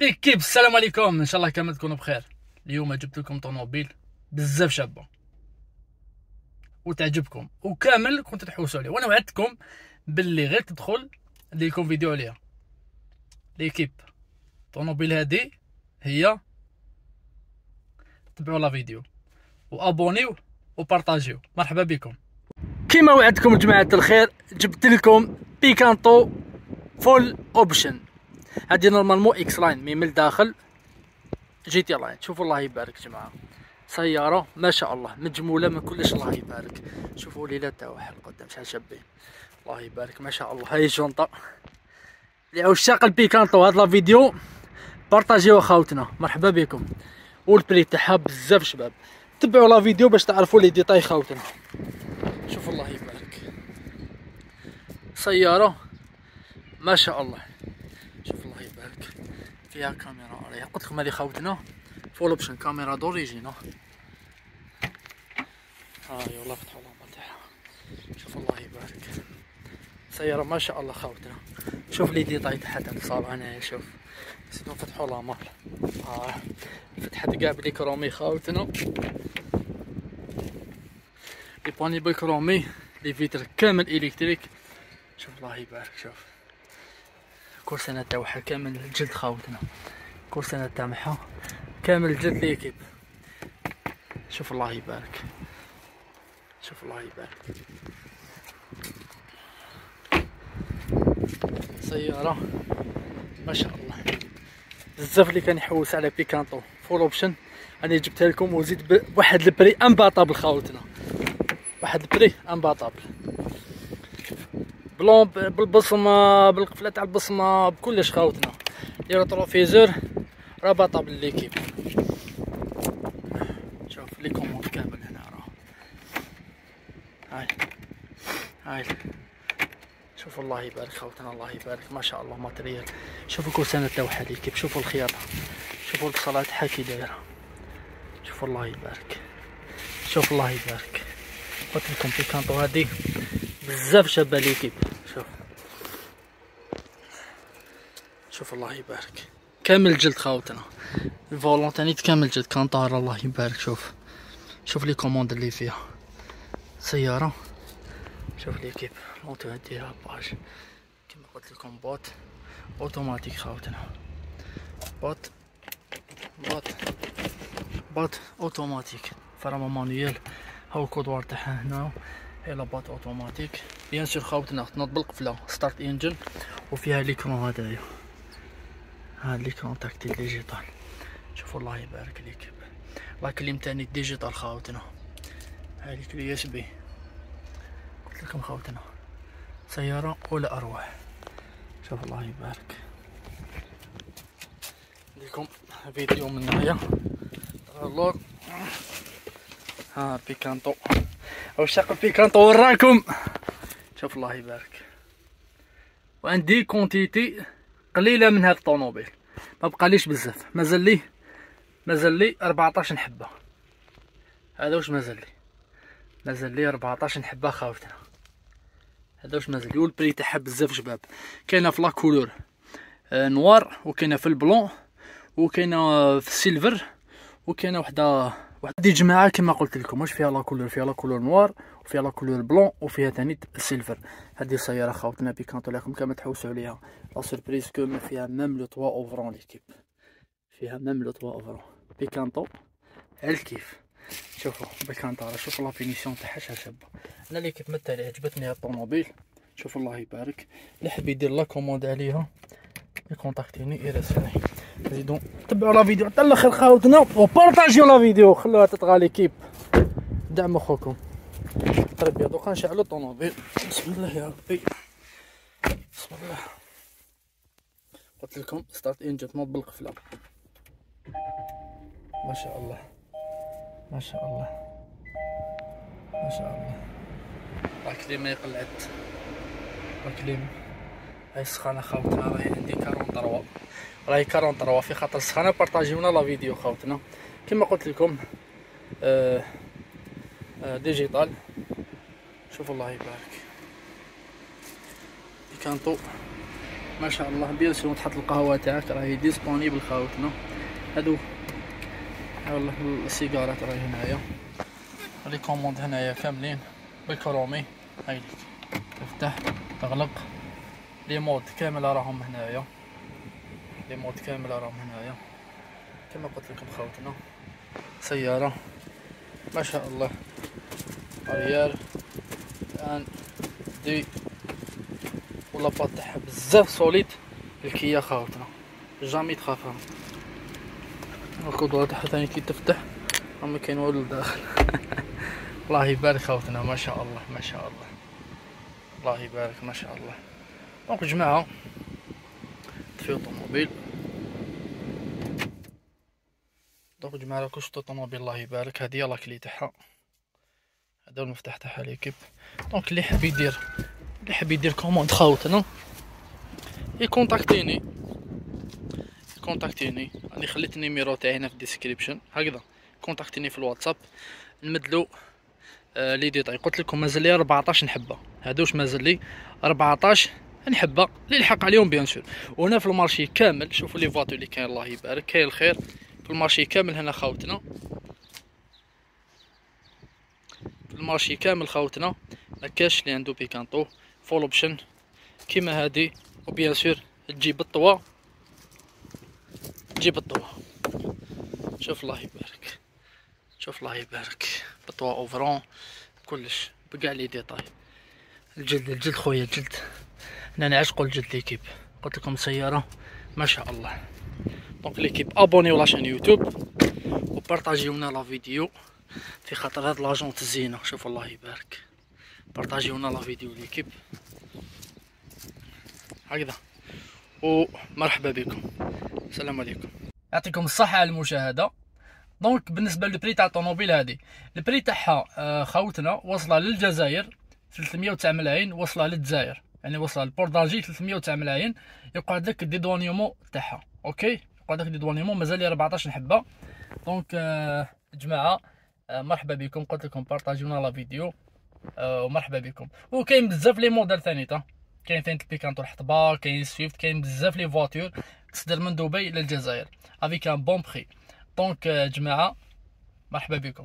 ليكيب السلام عليكم ان شاء الله كامل تكونوا بخير اليوم جبت لكم طوموبيل بزاف شابه وتعجبكم وكامل كنت تحوسوا عليه وأنا وعدتكم باللي غير تدخل ليكم فيديو عليها ليكيب طوموبيل هذه هي تبعوا لا فيديو وابونيو وبارطاجيو مرحبا بكم كما وعدتكم جماعة الخير جبت لكم بيكانتو full option هذه normalement X-Line mais من الداخل GT Line. شوفوا الله يبارك جماعة. سيارة ما شاء الله مجمولة من كلش الله يبارك. شوفوا ليلة تاعها القدام شحال شابين. الله يبارك ما شاء الله. هاي ال jante لعشاق البيكانتو هاد la vidéo. بارطاجيو خاوتنا مرحبا بكم. وال prix تاعها بزاف شباب. تبعوا la vidéo باش تعرفوا les détails خاوتنا شوفوا الله يبارك. سيارة ما شاء الله. فيها كاميرا. راهي قلت لكم هذه خاوتنا full option كاميرا d'origine هاي والله فتحوا اللمبه تاعها شوف الله يبارك. سيارة ما شاء الله خاوتنا شوف لي تاعها تاع الصالة هنايا شوف. نسيتو فتحوا la malle آه فتحت كاع ب le chromé خاوتنا لي باني بكرومي لي فيتر كامل إلكتريك. شوف الله يبارك شوف. كرسينا تاعها كامل الجلد خاوتنا. كرسينا تاعها كامل الجلد ليكيب شوف الله يبارك. شوف الله يبارك. سيارة. ما شاء الله. بزاف اللي كان يحوس على بيكانتو full option أنا جبتها لكم وزيد بواحد ال prix imbattable خاوتنا. واحد ال prix imbattable blanc بالبصمة بالقفلة تاع البصمة بكلش خاوتنا les rétroviseurs rabattables l'équipe. شوف les commandes كامل هنا راه هاي هاي. شوفوا الله يبارك خوتنا الله يبارك. ما شاء الله matériel. شوفوا كوسانة لوحة l'équipe. شوفوا الخياطة. شوفوا البصلة تاعها كي دايرة. شوفوا الله يبارك. شوف الله يبارك. قلت لكم بيكانتو هادي. بزاف شابه l'équipe شوف. شوف الله يبارك. كامل جلد خاوتنا. ال volant تاني كامل جلد. كانطار الله يبارك. شوف. شوف les commandes اللي فيها. سيارة. شوف لي كيف لونتو هديها باج. كما قلت لكم boîte. automatique خاوتنا. boîte. boîte. boîte. automatique. frein à main manuel هاو l'accoudoir تاعها هنا. la boîte automatique. bien sûr خاوتنا تنوض بالقفلة. start engine وفيها l'écran هدايا هاد l'écran tactile digital. شوفوا الله يبارك ليك. la clim تاني digital خاوتنا. هاديك ال USB. قلت لكم خاوتنا. سيارة ولا أروع شوف الله يبارك. لكم فيديو من هنايا اللور ها بيكانتو. عشاق البيكانتو وراكم شوف الله يبارك. وعندي quantité قليلة من هاد الطوموبيل. ما بقاليش بزاف. مازال لي مازال لي 14 حبه هذا واش مازال لي مازال لي 14 حبه خاوتنا. هذا واش مازال لي وال prix تاعها بزاف شباب. كاينة في la couleur آه noir وكاينة في ال blanc وكاينة في ال silver وكاينة وحدة واحد جماعة كما قلت لكم واش فيها la couleur؟ فيها la couleur noir وفيها la couleur blanc وفيها ثاني ال silver هذه السيارة خاوتنا بيكانتو لكم كما تحوسوا عليها. la surprise que فيها même le toit ouvrant l'équipe فيها même le toit ouvrant بيكانتو على الكيف شوفوا بيكانتو راه شوفوا la finition تاعها شابة. أنا l'équipe مثالي عجبتني الطوموبيل. شوفوا الله يبارك. اللي حاب يدير la commande عليها. يكونتاكتيني يراسلني زيدو تبعوا la vidéo. حتى الآخر خاوتنا وبارطاجيو la vidéo. خلوها تطغى l'équipe. دعموا خوكم ربي دوكا نشعلو الطوموبيل. بسم الله يا ربي. بسم الله. قلت لكم ستارت انجن تنوض بالقفلة. ما شاء الله. ما شاء الله. ما شاء الله. راكليم ما يقلعد. راكليم هاي سخانه خاوتنا راهي عندي كارون طروا راهي كارون طروا في خاطر السخانه بارطاجيونا لا فيديو خاوتنا كما قلت لكم آه آه digital. شوف الله يبارك. بيكانتو ما شاء الله bien sûr تحط القهوة تاعك راهي disponible خاوتنا هادو. والله السيجارات راهي هنايا. les commandes هنايا كاملين. بال chromé. هاي تفتح تغلق. les modes كامل راهم هنايا. les modes كامل راهم هنايا. كما قلت لكم خوتنا. سيارة. ما شاء الله. اريال الآن دي. ولا تاعها بزاف سوليد الكيا خاوتنا جامي تخافها. الكودرة تاعها ثاني كي تفتح ما كاين والو لداخل. الله يبارك خوتنا. ما شاء الله. ما شاء الله. الله يبارك. ما شاء الله. دونك جماعة في طوموبيل donc جماعة راكو شفتو طوموبيل الله يبارك. هادي هي la clé تاعها. هذا المفتاح تاعها l'équipe. donc اللي حاب يدير اللي حاب يدير commande خاوتنا يكونتاكتيني. كونتاكتيني راني خليت ال numéro تاعي هنا في ال description. هكذا. كونتاكتيني في الواتساب. نمدلو آه les détails قلت لكم مازال لي 14 حبه هادا واش مازال لي؟ 14 نحبه اللي لحق عليهم bien sûr. وهنا في ال marché كامل شوفوا les voitures اللي كاين الله يبارك كاين الخير. في ال marché كامل هنا خاوتنا. في ال marché كامل خاوتنا ما كاش اللي عنده Picanto. full option كيما هادي. و bien sûr تجيب ال toit. تجيب ال toit. شوف الله يبارك. شوف الله يبارك. ب toit ouvrant كلش. بقع لي ديتاي. الجلد الجلد خويا الجلد. أنا نعشقو الجلد l'équipe. قلت لكم سيارة ما شاء الله. donc l'équipe abonnez la chaîne YouTube و partagez-nous la vidéo في خاطر هاد la jante زينة. شوف الله يبارك. partagez-nous la vidéo l'équipe هكذا. ومرحبا بكم. السلام عليكم. يعطيكم الصحة على المشاهدة. donc بالنسبة لل prix تاع الطوموبيل هادي. ال prix تاعها آه، خوتنا واصلة للجزائر. 309 ملايين واصلة للجزائر. يعني وصل ل port d'Alger 309 ملايين يقعد لك ال dédouanement تاعها okay؟ يقعد لك ال dédouanement مازال لي 14 حبة. donc آه جماعة آه مرحبا بكم. قلت لكم partagez-nous la vidéo آه ومرحبا بكم. وكاين بزاف les modèles ثاني تا. كاين ثاني ال Picanto الحطبه كاين Swift كاين بزاف les voitures تصدر من دبي للجزائر avec un bon prix. donc جماعة مرحبا بكم.